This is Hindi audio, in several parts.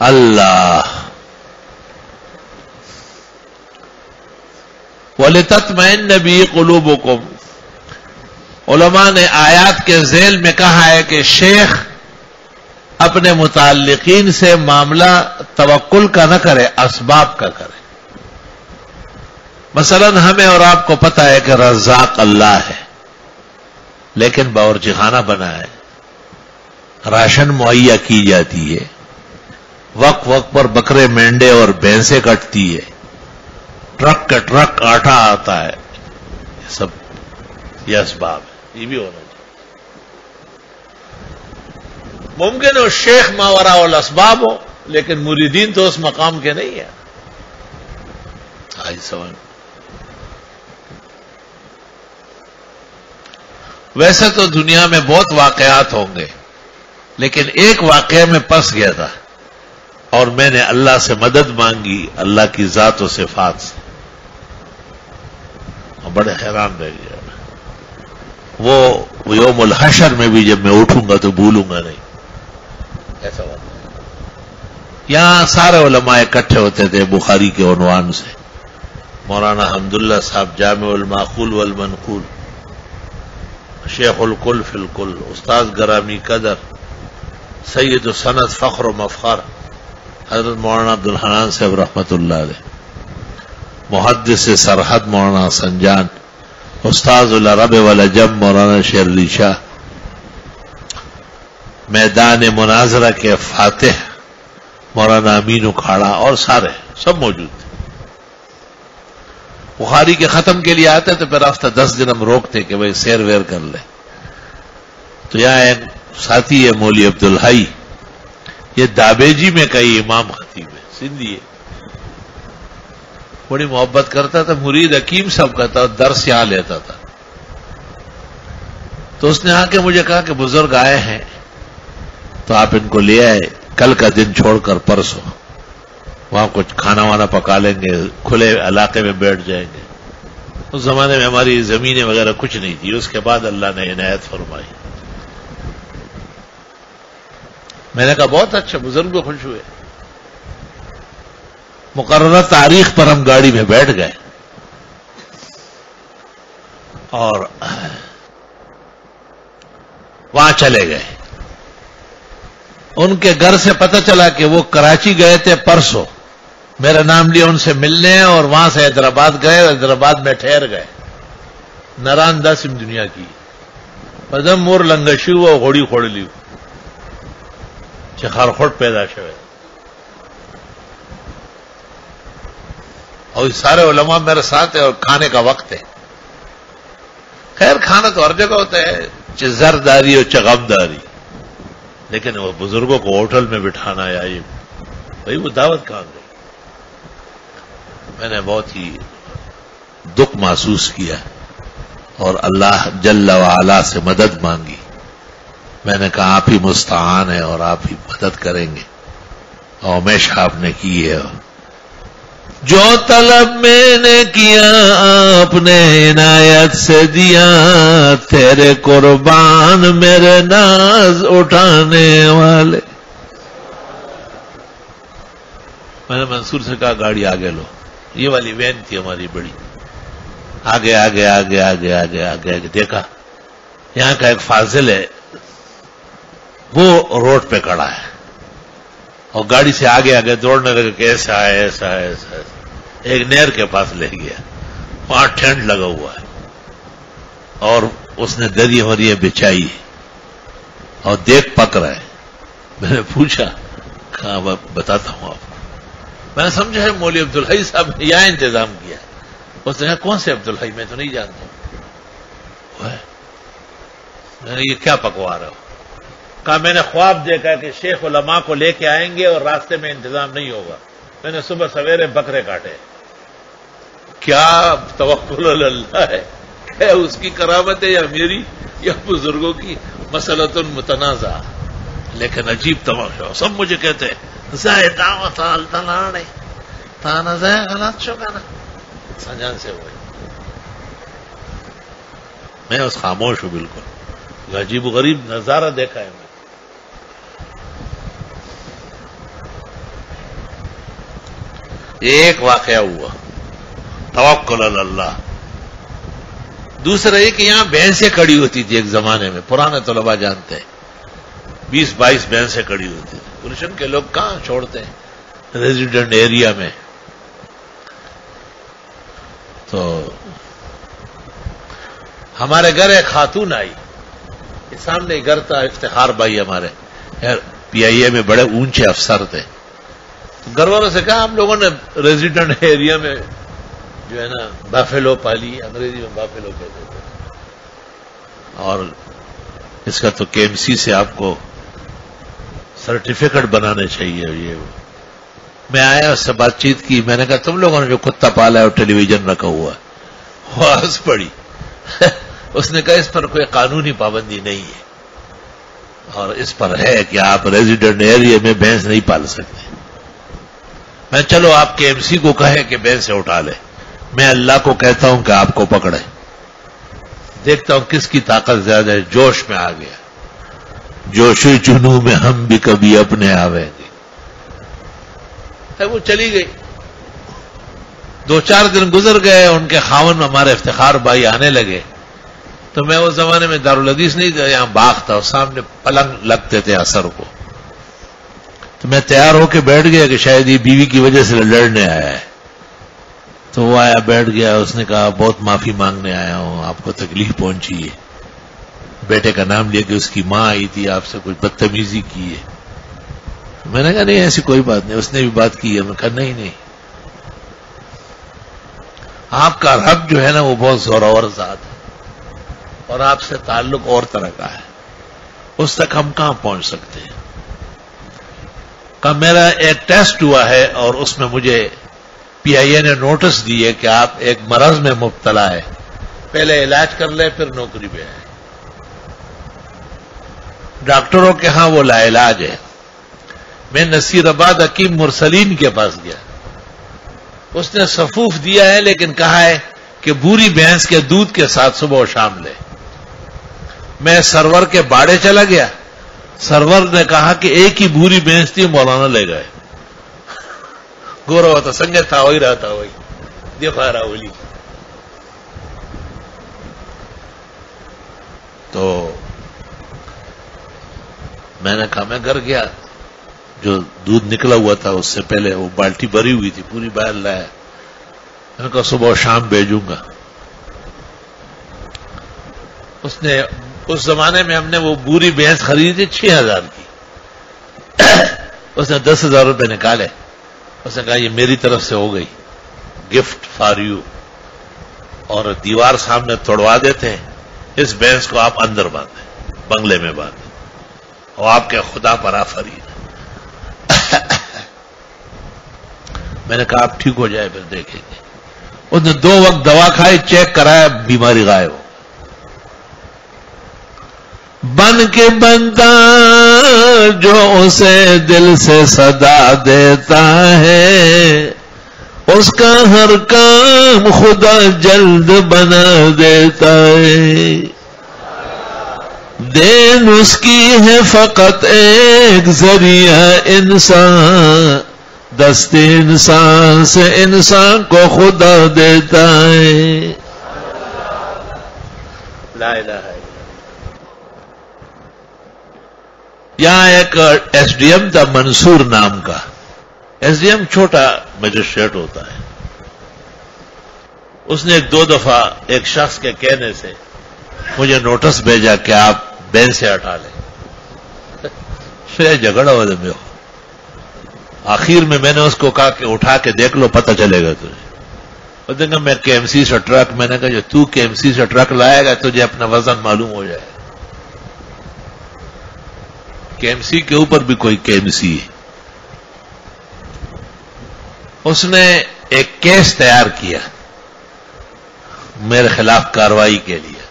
अल्लाह। वल तत्मैन नबी कुलूबुकुम। उलमा ने आयात के जेल में कहा है कि शेख अपने मुतालिकीन से मामला तवक्ल का न करे, असबाब का करे। मसलन हमें और आपको पता है कि रजाक अल्लाह है, लेकिन बावरचिखाना बना है। राशन मुहैया की जाती है। वक्त वक्त पर बकरे मेंढे और भैंसे कटती है। ट्रक का ट्रक आटा आता है। ये सब ये असबाब है। ये भी होना चाहिए। मुमकिन हो शेख मावरा और असबाब हो, लेकिन मुरीदीन तो उस मकाम के नहीं है। आज समझ वैसे तो दुनिया में बहुत वाकयात होंगे, लेकिन एक वाकया में फंस गया था। और मैंने अल्लाह से मदद मांगी, अल्लाह की जात और सिफात से। और बड़े हैरान रह गया वो योमुल हशर में भी जब मैं उठूँगा तो भूलूँगा नहीं। ऐसा बात यहाँ सारे उलमा इकट्ठे होते थे बुखारी के उनवान से। मौलाना हमदुल्ला साहब जाम उल माकूल वल मनकूल शेख उलकुल फिलकुल उस्ताद गरामी कदर, सैयद सनत फ़ख्र मफ़ार हज़रत मौलाना अब्दुल हनान साहब रहमतुल्लाह मुहदस सरहद मौलाना संजान उस्ताद रब वलजम मौलाना शेरली शाह। मैदान मुनाजरा के फातेह मौलाना अमीन उखाड़ा और सारे, सब मौजूद थे। बुखारी के खत्म के लिए आते तो फिर हफ़्ता दस दिन हम रोकते कि भाई सैर वेर कर ले। तो यहाँ एक साथी है मौली अब्दुल हाई ये दाबेजी में कई इमाम खतीब है, सिंधी है। बड़ी मोहब्बत करता था, मुरीद हकीम सब कहता था दर्श यहाँ लेता था। तो उसने आके मुझे कहा कि बुज़ुर्ग आए हैं तो आप इनको ले आए, कल का दिन छोड़कर परसों। वहाँ कुछ खाना वाना पका लेंगे, खुले इलाके में बैठ जाएँगे। उस जमाने में हमारी जमीनें वगैरह कुछ नहीं थी, उसके बाद अल्लाह ने इनायत फरमाई। मैंने कहा, बहुत अच्छा बुज़ुर्ग खुश हुए। मुकर्र तारीख पर हम गाड़ी में बैठ गए। और वहाँ चले गए। उनके घर से पता चला कि वो कराची गए थे परसों। मेरा नाम लिया, उनसे मिलने और वहाँ से हैदराबाद गए हैदराबाद में ठहर गए। नरान दसिम दुनिया की। पदम मोर लंगशी हुआ घोड़ी खोड़ ली। खारखोट पैदा शवे और सारे उलमा मेरे साथ है और खाने का वक्त है खैर खाना तो हर जगह होता है जरदारी और चगमदारी लेकिन वो बुज़ुर्गों को होटल में बिठाना या ये भाई वो दावत कहाँ गई मैंने बहुत ही दुख महसूस किया और अल्लाह जल्ला वाला से मदद मांगी मैंने कहा, आप ही मुस्तान है और आप ही मदद करेंगे। और हमेशा आपने की है। जो तलब मैंने किया, आपने इनायत से दिया। तेरे कुर्बान मेरे नाज उठाने वाले। मैंने मंसूर से कहा, गाड़ी आगे लो। ये वाली वैन थी हमारी बड़ी। आगे आगे आगे आगे आगे आगे आगे, देखा। यहाँ का एक फाजिल है वो रोड पे खड़ा है। और गाड़ी से आगे आगे दौड़ने लगे कि ऐसा है ऐसा है ऐसा है। एक नहर के पास ले गया। वहाँ ठंड लगा हुआ है। और उसने दरिया वरिया बिछाई और देख पक रहा है। मैंने पूछा, कहा मैं बताता हूँ आपको। मैंने समझा है मौली अब्दुल हई साहब ने यहाँ इंतज़ाम किया उसने कहा कौन से अब्दुल हई? मैं तो नहीं जानता। ये क्या पकवा रहा हो? कहा, मैंने ख्वाब देखा कि शेख उलमा को लेके आएँगे और रास्ते में इंतज़ाम नहीं होगा। मैंने सुबह सवेरे बकरे काटे। क्या तवक्कुल अल्लाह है? क्या उसकी करामत है या मेरी या बुज़ुर्गों की? मसलतुल मुतनाजा। लेकिन अजीब तमाशा। सब मुझे कहते हैं गलत से हुए मैं उस खामोश हूँ बिल्कुल। अजीब गरीब नज़ारा देखा है एक वाकया हुआ। तवक्ल अल्लाह। दूसरा ये कि यहाँ भैंसें खड़ी होती थी एक जमाने में, पुराने तलबा जानते हैं। बीस बाईस भैंसें खड़ी होती थी। गुलशन के लोग कहाँ छोड़ते हैं? रेजिडेंट एरिया में। तो हमारे घर एक खातून आई। सामने घर था इफ्तार भाई हमारे। पीआईए में बड़े ऊँचे अफसर थे। तो घर वालों से कहा हम लोगों ने रेजिडेंट एरिया में जो है ना बाफेलो पाली, अंग्रेज़ी में बाफेलो कहते थे। और इसका तो केएमसी से आपको सर्टिफिकेट बनाने चाहिए ये। मैं आया, उससे बातचीत की, मैंने कहा, तुम लोगों ने जो कुत्ता पाला है और टेलीविज़न रखा हुआ है वो पड़ी। उसने कहा, इस पर कोई कानूनी पाबंदी नहीं है। और इस पर है कि आप रेजिडेंट एरिया में भैंस नहीं पाल सकते। मैं चलो आपके एमसी को कहे कि भैंस उठा ले। मैं अल्लाह को कहता हूँ कि आपको पकड़े। देखता हूँ किसकी ताकत ज़्यादा है, जोश में आ गया। जोश चुनू में हम भी कभी अपने आवेंगे। वो चली गई। दो चार दिन गुजर गए, उनके खावन में हमारे इफ्तार भाई आने लगे। तो मैं उस जमाने में दारुल हदीस नहीं था, यहाँ बाग था, और सामने पलंग लगते थे असर को। तो मैं तैयार होकर बैठ गया कि शायद ये बीवी की वजह से लड़ने आया है। तो वो आया, बैठ गया, उसने कहा, बहुत माफ़ी मांगने आया हूँ, आपको तकलीफ़ पहुँची है। बेटे का नाम लिया कि उसकी माँ आई थी, आपसे कुछ बदतमीजी की है। मैंने कहा, नहीं, ऐसी कोई बात नहीं। उसने भी बात की है मैं कहा, नहीं नहीं। आपका रब जो है ना, वो बहुत जोरावर जात है और आपसे ताल्लुक और तरह का है। उस तक हम कहाँ पहुँच सकते हैं? का मेरा एक टेस्ट हुआ है और उसमें मुझे पीआईए ने नोटिस दी है कि आप एक मरज में मुबतला है। पहले इलाज कर ले, फिर नौकरी पे आए। डॉक्टरों के यहाँ वो लाइलाज है। मैं नसीराबाद हकीम मुरसलीन के पास गया। उसने सफूफ दिया है, लेकिन कहा है कि बुरी भैंस के दूध के साथ सुबह शाम ले। मैं सरवर के बाड़े चला गया। सरवर ने कहा कि एक ही भूरी भैंस थी मौलाना ले गए। गौरव था संजय था, वही रहा वही। देखा रहा बोली तो मैंने कहा, मैं घर गया, जो दूध निकला हुआ था, उससे पहले वो बाल्टी भरी हुई थी, पूरी बाहर लाया। मैंने कहा, सुबह शाम भेजूँगा। उसने उस जमाने में हमने वो बुरी भैंस खरीदी थी छह हज़ार की। उसने दस हज़ार रुपये निकाले। उसने कहा, ये मेरी तरफ़ से हो गई। गिफ्ट फॉर यू और दीवार सामने तोड़वा देते हैं। इस भैंस को आप अंदर बांधे, बंगले में बांधे। और आपके खुदा पर आफरी मैंने कहा, आप ठीक हो जाए, फिर देखेंगे। उसने दो वक्त दवा खाई, चेक कराया, बीमारी गायब बन के बंदा जो उसे दिल से सदा देता है, उसका हर काम खुदा जल्द बना देता है। देन उसकी है फकत एक ज़रिया इंसान, दस्ते इंसान से इंसान को खुदा देता है। ला है यहाँ एक एसडीएम था मंसूर नाम का। एसडीएम छोटा मजिस्ट्रेट होता है। उसने एक दो दफ़ा एक शख्स के कहने से मुझे नोटिस भेजा कि आप बैन से हटा लें। फिर झगड़ा हो में आखिर में मैंने उसको कहा कि उठा के देख लो, पता चलेगा तुझे। देखा मैं केएमसी से ट्रक मैंने कहा, जो तू केएमसी से ट्रक लाएगा, तुझे अपना वज़न मालूम हो जाएगा। केएमसी के ऊपर भी कोई केएमसी उसने एक केस तैयार किया, मेरे खिलाफ कार्रवाई के लिए।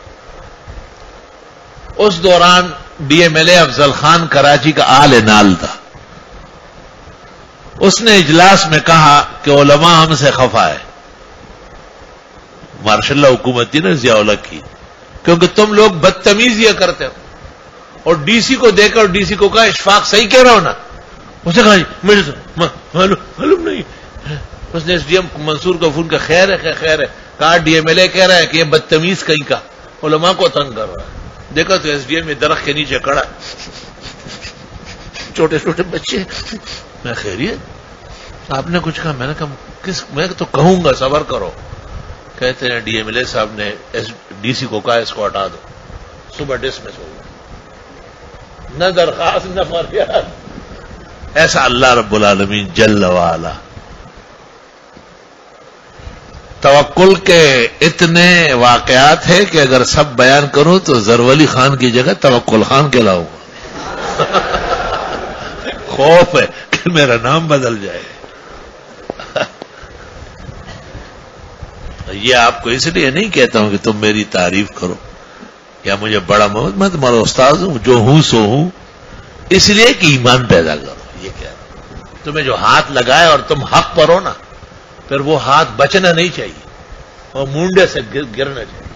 उस दौरान डीएमएलए अफजल खान कराची का आल नाल था। उसने इजलास में कहा कि ओलमा हमसे खफा है। मार्शल्ला हुकूमत ना जियाउल की, क्योंकि तुम लोग बदतमीजियाँ करते हो। और डीसी को देखकर डीसी को कहा, इशफाक सही कह रहा हो ना? उसे कहा तो मालूम नहीं उसने एसडीएम मंसूर का फ़ोन का खैर है खैर है। कहा डीएमएलए कह रहा है कि ये बदतमीज कहीं का। उलमा को तंग कर रहा है। देखा तो एसडीएम में दरख्त के नीचे खड़ा छोटे छोटे बच्चे मैं खैरियत? आपने कुछ कहा? मैंने कहा, किस, मैं तो कहूँगा, सबर करो। कहते हैं डीएमएलए साहब ने डीसी को कहा, इसको हटा दो। सुबह डिसमिस हो गया। न दरखास्त न फरियाद। ऐसा अल्लाह रब्बुल आलमीन जल्ल वाला। तवक्ल के इतने वाकयात है कि अगर सब बयान करूँ तो जरवली खान की जगह तवक्ल खान कहलाऊँगा खौफ है कि मेरा नाम बदल जाए। ये आपको इसलिए नहीं कहता हूँ कि तुम मेरी तारीफ़ करो। या मुझे बड़ा मोहम्मद मैं तुम्हारा उस्ताद हूँ जो हूँ सो हूँ। इसलिए कि ईमान पैदा करो ये रहा तुम्हें जो हाथ लगाए और तुम हक पर हो ना फिर वो हाथ बचना नहीं चाहिए और मुंडे से गिर, गिरना चाहिए।